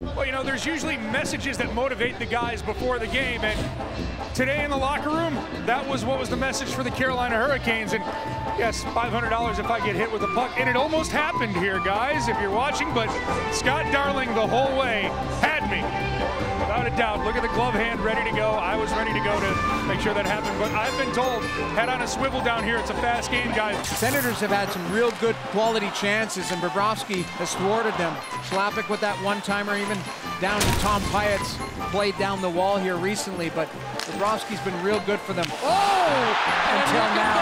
Well, you know, there's usually messages that motivate the guys before the game, and today in the locker room, that was what was the message for the Carolina Hurricanes. And yes, $500 if I get hit with a puck, and it almost happened here, guys, if you're watching. But Scott Darling the whole way had me, without a doubt. Look at the glove hand, ready to go. I was ready to go to make sure that happened, but I've been told head on a swivel down here. It's a fast game, guys. Senators have had some real good quality chances, and Bobrovsky has thwarted them. Chlapik with that one-timer, even down to Tom Pyatt's played down the wall here recently, but Bobrovsky's been real good for them. Oh! oh until now.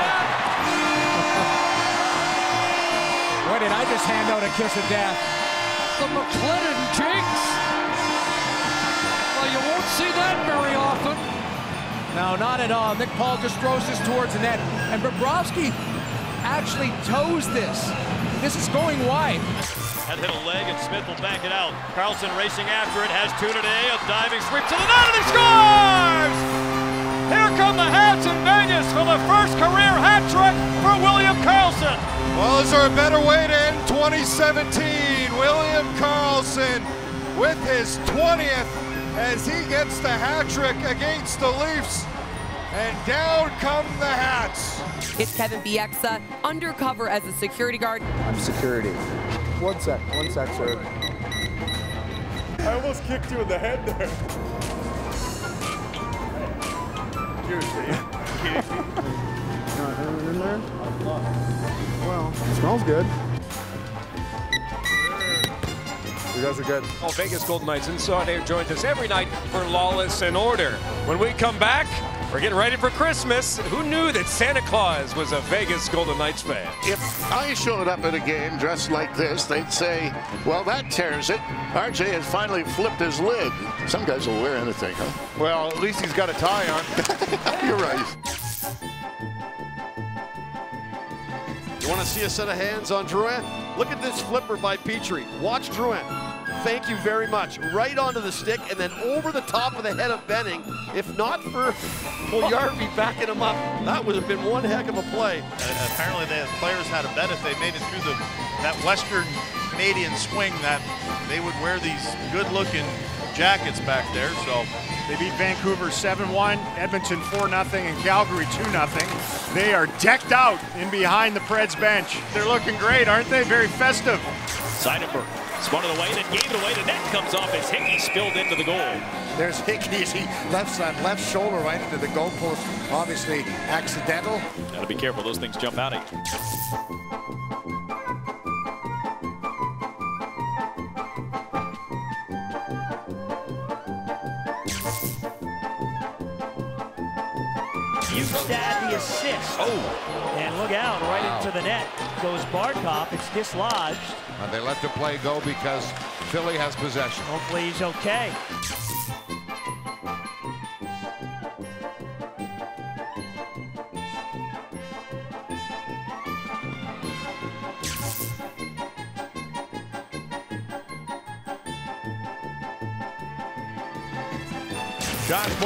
what did I just hand out a kiss of death? The McLennan jinx. Well, you won't see that very often. No, not at all. Nick Paul just throws this towards the net, and Bobrovsky actually toes this. This is going wide. Had hit a leg, and Smith will back it out. Karlsson racing after it, has two today, a diving sweep to the net, and he scores! Here come the Hats in Vegas for the first career hat trick for William Karlsson. Well, is there a better way to end 2017? William Karlsson with his 20th as he gets the hat trick against the Leafs. And down come the Hats. It's Kevin Bieksa, undercover as a security guard. I'm security. One sec, one sec, sir. I almost kicked you in the head there. Not anything in there? Well, it smells good. You guys are good. Oh, Vegas Golden Knights Inside Air joins us every night for Lawless and Order. When we come back, we're getting ready for Christmas. Who knew that Santa Claus was a Vegas Golden Knights fan? If I showed up at a game dressed like this, they'd say, well, that tears it. RJ has finally flipped his lid. Some guys will wear anything, huh? Well, at least he's got a tie on. You're right. You want to see a set of hands on Drouin? Look at this flipper by Petry. Watch Drouin. Thank you very much. Right onto the stick and then over the top of the head of Benning. If not for Puljujarvi backing him up, that would have been one heck of a play. Uh, apparently the players had a bet if they made it through the that Western Canadian swing that they would wear these good-looking jackets back there. So they beat Vancouver 7-1, Edmonton 4-0, and Calgary 2-0. They are decked out in behind the Preds bench. They're looking great, aren't they? Very festive. Seidenberg spun it away, then gave it away. The net comes off as Hickey spilled into the goal. There's Hickey as he left that left shoulder right into the goalpost. Obviously accidental. Gotta be careful, those things jump out at you. Oh. And look out, right wow. into the net goes Barkov. It's dislodged. And they let the play go because Philly has possession. Hopefully he's okay.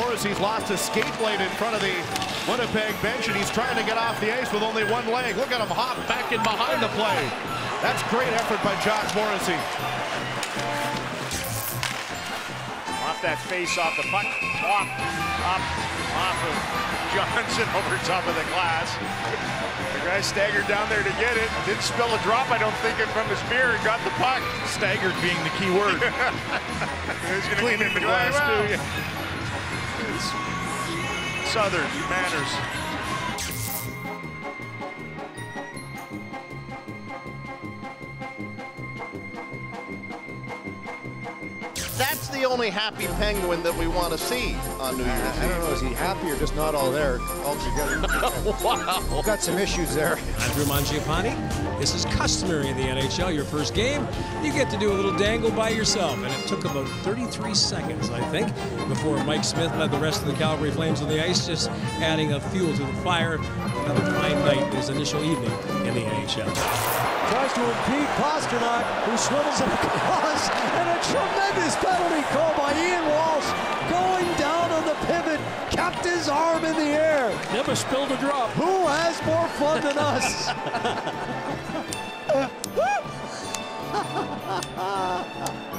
Josh Morrissey's lost his skate blade in front of the Winnipeg bench, and he's trying to get off the ice with only one leg. Look at him hop back in behind the play. That's great effort by Josh Morrissey. Off that face off the puck, off, up, off of Johnson over top of the glass. The guy staggered down there to get it. Didn't spill a drop, I don't think, it from his beer and got the puck. Staggered being the key word. He's going to clean in the glass, too. It's Southern manners. The only happy penguin that we want to see on New Year's I, I don't know, is he happy or just not all there altogether? wow. Got some issues there. Andrew Mangiapane, this is customary in the NHL. Your first game, you get to do a little dangle by yourself. And it took about 33 seconds, I think, before Mike Smith led the rest of the Calgary Flames on the ice, just adding a fuel to the fire. Another fine night, his initial evening in the NHL tries to impede Pastrnak, who swivels it across, and a tremendous penalty call by Ian Walsh, going down on the pivot, kept his arm in the air. Never spilled a drop. Who has more fun than us?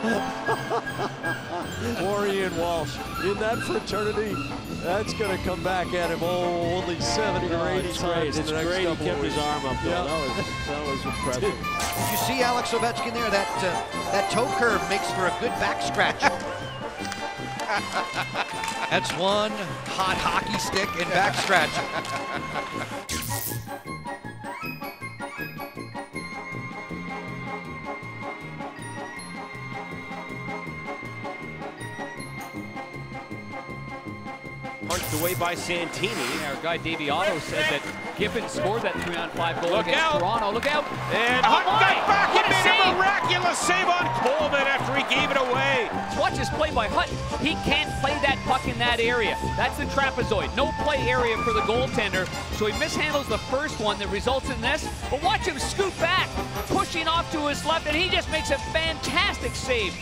Poor Ian Walsh. In that fraternity, that's going to come back at him oh, only 70 or 80 it's times great. in the It's next great he kept his arm up, though. Yeah. That was- that was impressive. Did you see Alex Ovechkin there? That uh, that toe curve makes for a good back scratch. That's one hot hockey stick and back scratch. Punched away by Santini. Our guy Otto said that Giffen scored that three-on-five goal Look against out. Toronto. Look out! And Oh, Hunt got back What and a made a miraculous save on Coleman after he gave it away. Watch this play by Hutt. He can't play that puck in that area. That's the trapezoid. No play area for the goaltender. So he mishandles the first one that results in this. But watch him scoot back, pushing off to his left, and he just makes a fantastic save.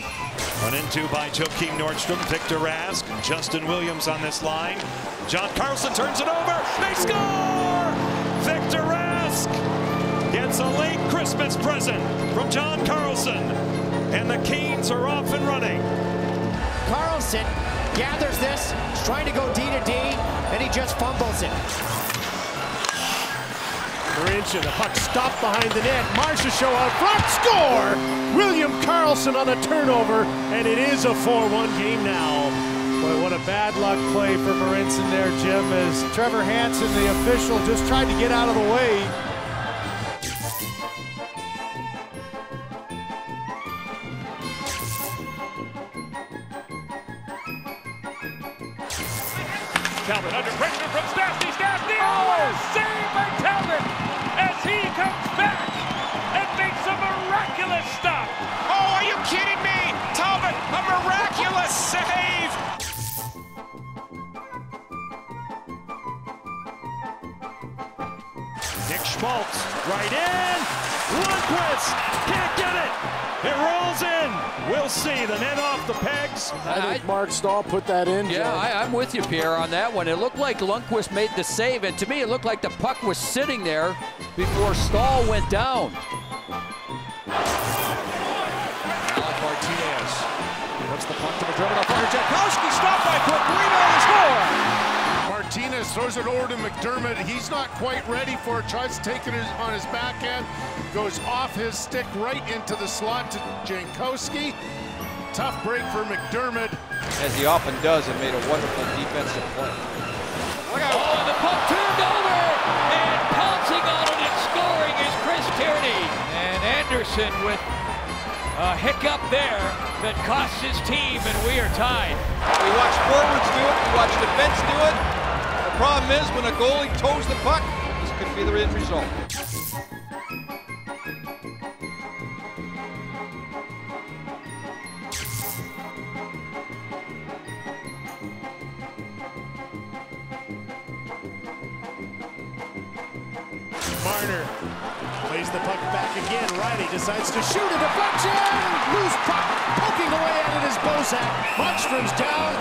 Run into by Joakim Nordstrom, Victor Rask, Justin Williams on this line. John Carlson turns it over. They score! Victor Rask gets a late Christmas present from John Carlson. And the Canes are off and running. Carlson gathers this, he's trying to go D to D, and he just fumbles it. Marincha, the puck stopped behind the net. Marcia show out front, score! William Karlsson on a turnover, and it is a 4-1 game now. Boy, what a bad luck play for Marinson there, Jim, as Trevor Hanson, the official, just tried to get out of the way. Talbot under pressure from Stastny. Stastny, oh, saved by Talbot as he comes back and makes a miraculous stop. Oh, are you kidding me? Talbot, a miraculous save. Schmaltz right in. Lundqvist can't get it. It rolls in. We'll see. The net off the pegs. I think Marc Staal put that in. Yeah, I, I'm with you, Pierre, on that one. It looked like Lundqvist made the save, and to me, it looked like the puck was sitting there before Stahl went down. Alec Martinez puts the puck to MacDermid up under Jankowski, stopped by Corporino to score. Martinez throws it over to MacDermid. He's not quite ready for it. Tries to take it on his backhand. Goes off his stick right into the slot to Jankowski. Tough break for MacDermid. As he often does, and made a wonderful defensive play. Look out. Oh, the puck turned over, and pouncing on it and scoring is Chris Tierney. And Anderson with a hiccup there that costs his team, and we are tied. We watch forwards do it, we watch defense do it. Problem is when a goalie toes the puck, this could be the end result. Marner plays the puck back again. Riley decides to shoot a deflection. Loose puck poking away at it is Bozak. Markstrom's down,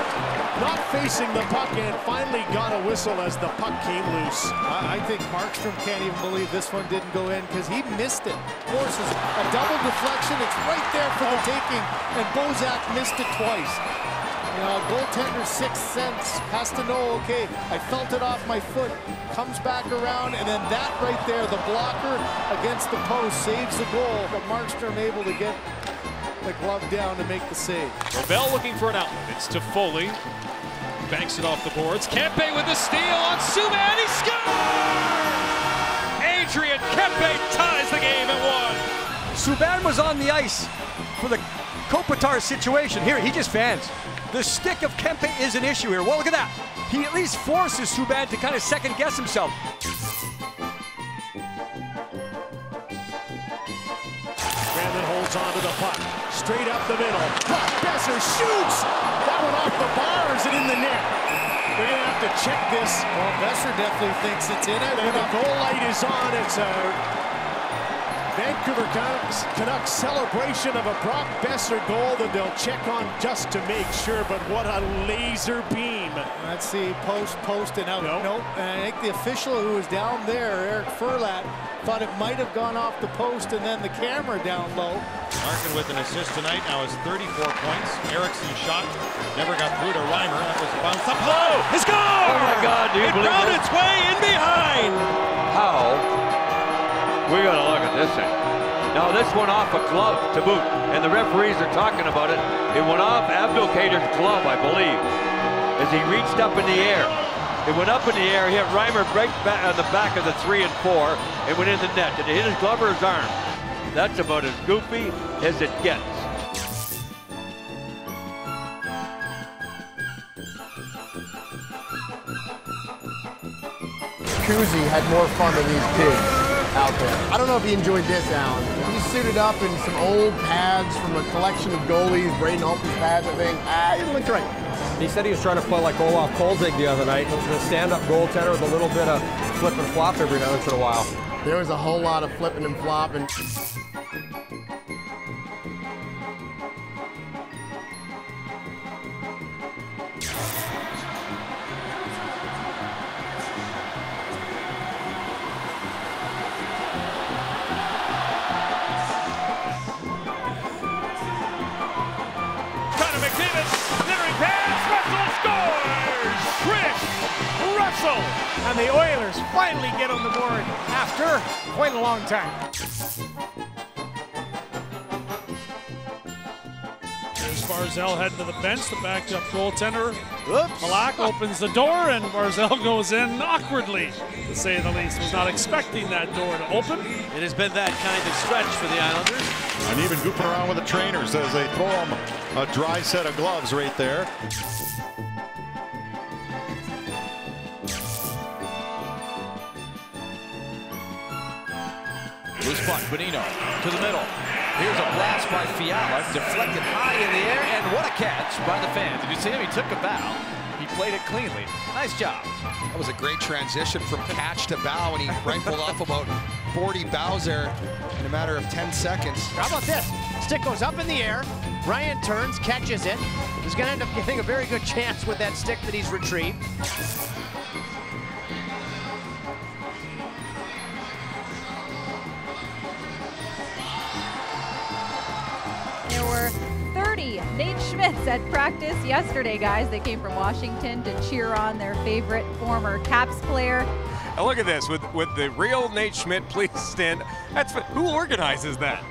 not facing the puck, and finally got a whistle as the puck came loose. I, I think Markstrom can't even believe this one didn't go in because he missed it. Forces a double deflection. It's right there for the oh. taking, and Bozak missed it twice. A goaltender's sixth sense has to know, okay, I felt it off my foot, comes back around, and then that right there, the blocker against the post saves the goal, but Markstrom able to get the glove down to make the save. Ravel looking for an outlet. It's to Foley. Banks it off the boards. Kempe with the steal on Subban. He scores! Adrian Kempe Subban was on the ice for the Kopitar situation. Here, he just fans. The stick of Kempe is an issue here. Well, look at that. He at least forces Subban to kind of second guess himself. Brandon holds on to the puck. Straight up the middle. Brock Boeser shoots! That one off the bars and in the net. We're going to have to check this. Well, Besser definitely thinks it's in. it. And the goal light is on. It's a Vancouver Canucks, Canucks celebration of a Brock Boeser goal that they'll check on just to make sure, but what a laser beam. Let's see, post, post, and out. Nope. nope. And I think the official who was down there, Eric Furlatt, thought it might have gone off the post and then the camera down low. Larkin with an assist tonight now has 34 points. Ericsson shot, never got through to Reimer. That was bounced up low. It's gone! Oh my God, do you it believe found this? its way in behind. How? We got to look at this thing. Now this went off a glove to boot, and the referees are talking about it. It went off Abdelkader's glove, I believe, as he reached up in the air. It went up in the air, hit Reimer right back on uh, the back of the three and four, and went in the net. Did it hit his glove or his arm? That's about as goofy as it gets. Kuzi had more fun than these kids out there. I don't know if he enjoyed this, Alan. He suited up in some old pads from a collection of goalies, Braden Holtby's pads, I think. Ah, he looked great. He said he was trying to play like Olaf Kolzig the other night. The stand-up goaltender with a little bit of flip and flop every once in a while. There was a whole lot of flipping and flopping. Oilers finally get on the board after quite a long time. There's Barzell heading to the bench, the backed up goaltender. Malak opens the door and Barzell goes in awkwardly, to say the least. Was not expecting that door to open. It has been that kind of stretch for the Islanders. And even goofing around with the trainers as they throw them a dry set of gloves right there. Puck, Bonino to the middle. Here's a blast by Fiala, deflected high in the air, and what a catch by the fans. Did you see him? He took a bow. He played it cleanly. Nice job. That was a great transition from catch to bow, and he rifled off about 40 bows there in a matter of 10 seconds. How about this? Stick goes up in the air. Ryan turns, catches it. He's going to end up getting a very good chance with that stick that he's retrieved. Schmitz at practice yesterday, guys. They came from Washington to cheer on their favorite former Caps player. Now look at this with with the real Nate Schmidt. Please stand. That's who organizes that.